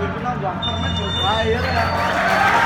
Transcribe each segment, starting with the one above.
你不能 chúng ta.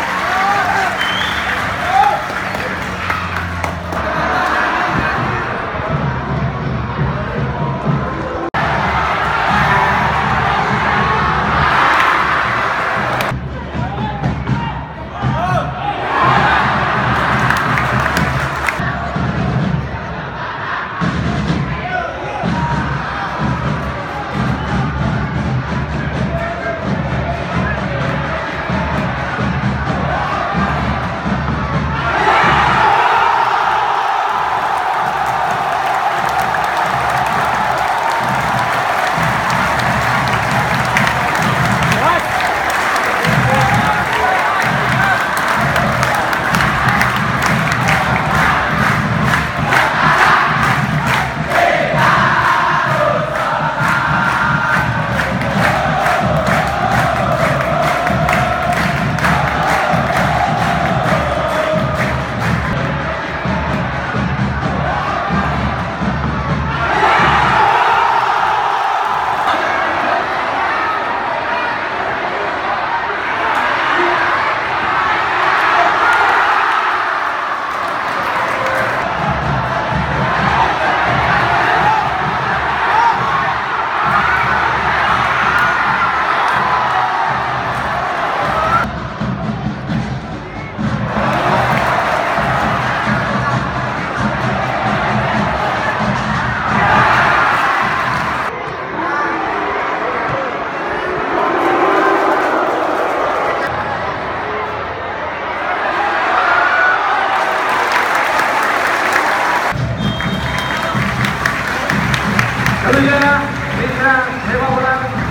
Saludos, Letra, Nueva